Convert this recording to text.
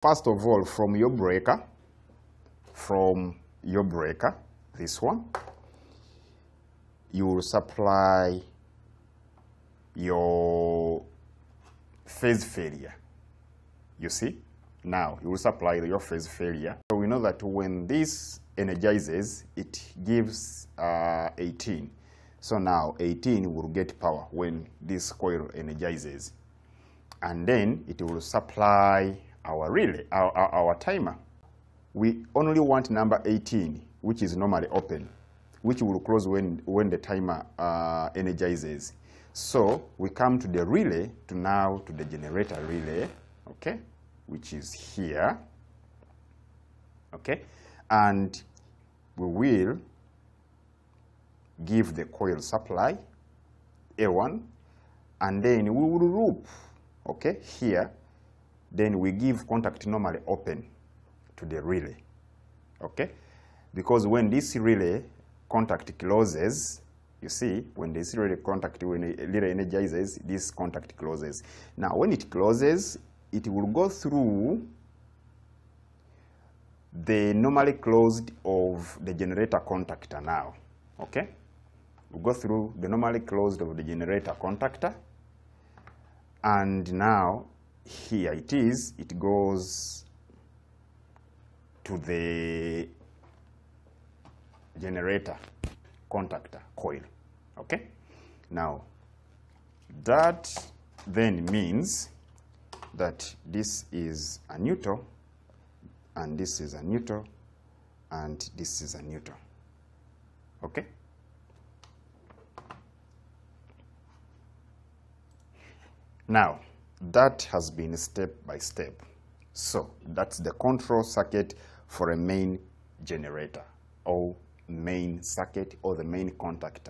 First of all, from your breaker, from your breaker, this one, you will supply your phase failure. You see? Now, you will supply your phase failure. So we know that when this energizes, it gives uh, 18. So now 18 will get power when this coil energizes. And then it will supply our relay, our, our, our timer. We only want number 18, which is normally open, which will close when, when the timer uh, energizes. So we come to the relay, to now to the generator relay, okay, which is here, okay, and we will give the coil supply, A1, and then we will loop, okay, here, then we give contact normally open to the relay, okay, because when this relay contact closes, you see, when this relay contact, when a relay energizes, this contact closes. Now, when it closes, it will go through the normally closed of the generator contactor now, okay? We'll go through the normally closed of the generator contactor, and now here it is, it goes to the generator contactor coil. Okay? Now, that then means that this is a neutral, and this is a neutral, and this is a neutral. Okay? Now, that has been step by step. So, that's the control circuit for a main generator or main circuit or the main contactor.